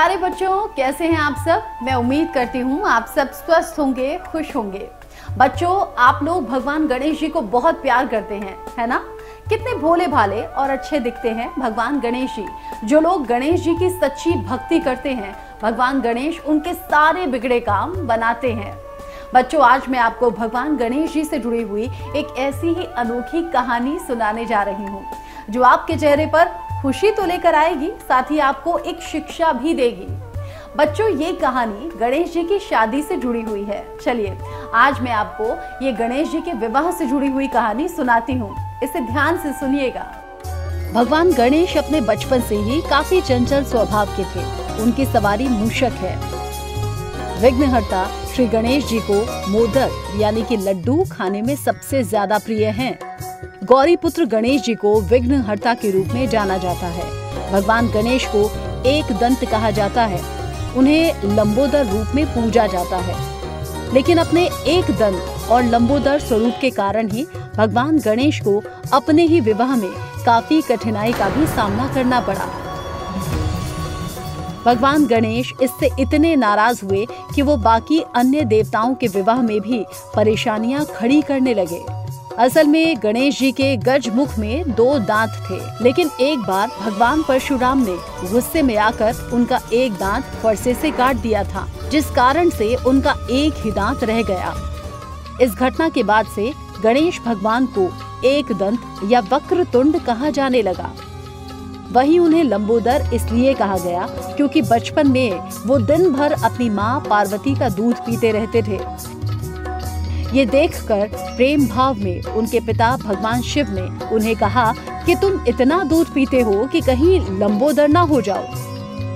प्यारे बच्चों, कैसे हैं आप सब? मैं उम्मीद करती हूँ आप सब स्वस्थ होंगे, खुश होंगे। बच्चों, आप लोग भगवान गणेश जी को बहुत प्यार करते हैं, है ना? कितने भोले भाले और अच्छे दिखते हैं भगवान गणेश जी। जो लोग गणेश जी की सच्ची भक्ति करते हैं, भगवान गणेश उनके सारे बिगड़े काम बनाते हैं। बच्चों, आज मैं आपको भगवान गणेश जी से जुड़ी हुई एक ऐसी ही अनोखी कहानी सुनाने जा रही हूँ, जो आपके चेहरे पर खुशी तो लेकर आएगी, साथ ही आपको एक शिक्षा भी देगी। बच्चों, ये कहानी गणेश जी की शादी से जुड़ी हुई है। चलिए, आज मैं आपको ये गणेश जी के विवाह से जुड़ी हुई कहानी सुनाती हूँ। इसे ध्यान से सुनिएगा। भगवान गणेश अपने बचपन से ही काफ़ी चंचल स्वभाव के थे। उनकी सवारी मूषक है। विघ्नहर्ता श्री गणेश जी को मोदक, यानी कि लड्डू, खाने में सबसे ज़्यादा प्रिय हैं। गौरी पुत्र गणेश जी को विघ्न हर्ता के रूप में जाना जाता है। भगवान गणेश को एक दंत कहा जाता है। उन्हें लंबोदर रूप में पूजा जाता है। लेकिन अपने एक दंत और लंबोदर स्वरूप के कारण ही भगवान गणेश को अपने ही विवाह में काफ़ी कठिनाई का भी सामना करना पड़ा। भगवान गणेश इससे इतने नाराज़ हुए कि वो बाकी अन्य देवताओं के विवाह में भी परेशानियाँ खड़ी करने लगे। असल में गणेश जी के गज मुख में दो दांत थे, लेकिन एक बार भगवान परशुराम ने गुस्से में आकर उनका एक दांत फरसे से काट दिया था, जिस कारण से उनका एक ही दांत रह गया। इस घटना के बाद से गणेश भगवान को एक दंत या वक्र तुंड कहा जाने लगा। वही उन्हें लंबोदर इसलिए कहा गया क्योंकि बचपन में वो दिन भर अपनी माँ पार्वती का दूध पीते रहते थे। ये देखकर प्रेम भाव में उनके पिता भगवान शिव ने उन्हें कहा कि तुम इतना दूध पीते हो कि कहीं लंबोदर ना हो जाओ।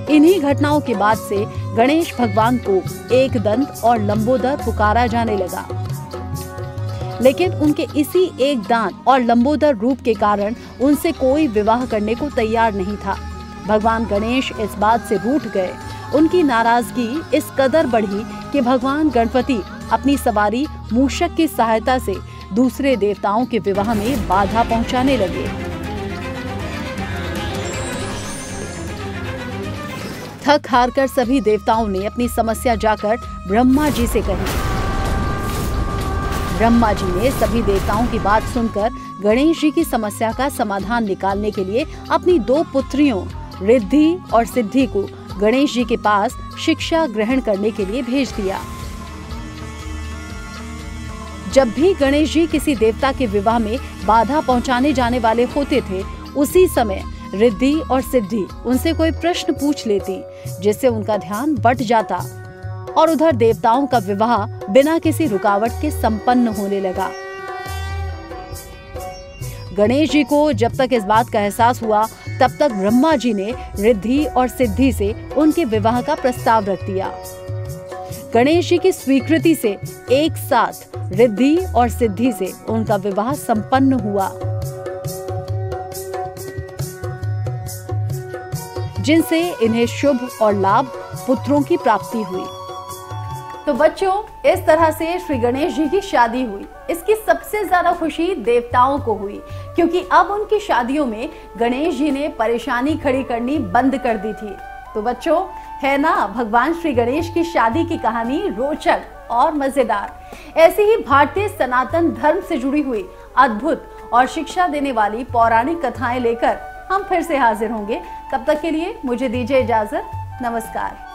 इन्हीं घटनाओं के बाद से गणेश भगवान को एक दंत और लंबोदर पुकारा जाने लगा। लेकिन उनके इसी एक दांत और लंबोदर रूप के कारण उनसे कोई विवाह करने को तैयार नहीं था। भगवान गणेश इस बात से रूठ गए। उनकी नाराज़गी इस कदर बढ़ी कि भगवान गणपति अपनी सवारी मूषक की सहायता से दूसरे देवताओं के विवाह में बाधा पहुँचाने लगे। थक हार कर सभी देवताओं ने अपनी समस्या जाकर ब्रह्मा जी से कही। ब्रह्मा जी ने सभी देवताओं की बात सुनकर गणेश जी की समस्या का समाधान निकालने के लिए अपनी दो पुत्रियों, रिद्धि और सिद्धि को गणेश जी के पास शिक्षा ग्रहण करने के लिए भेज दिया। जब भी गणेश जी किसी देवता के विवाह में बाधा पहुँचाने जाने वाले होते थे, उसी समय रिद्धि और सिद्धि उनसे कोई प्रश्न पूछ लेती, जिससे उनका ध्यान बट जाता और उधर देवताओं का विवाह बिना किसी रुकावट के संपन्न होने लगा। गणेश जी को जब तक इस बात का एहसास हुआ, तब तक ब्रह्मा जी ने रिद्धि और सिद्धि से उनके विवाह का प्रस्ताव रख दिया। गणेश जी की स्वीकृति से एक साथ रिद्धि और सिद्धि से उनका विवाह संपन्न हुआ। जिनसे इन्हें शुभ और लाभ पुत्रों की प्राप्ति हुई। तो बच्चों, इस तरह से श्री गणेश जी की शादी हुई। इसकी सबसे ज़्यादा खुशी देवताओं को हुई, क्योंकि अब उनकी शादियों में गणेश जी ने परेशानी खड़ी करनी बंद कर दी थी। तो बच्चों, है ना, भगवान श्री गणेश की शादी की कहानी रोचक। और मज़ेदार। ऐसी ही भारतीय सनातन धर्म से जुड़ी हुई अद्भुत और शिक्षा देने वाली पौराणिक कथाएँ लेकर हम फिर से हाजिर होंगे। तब तक के लिए मुझे दीजिए इजाज़त। नमस्कार।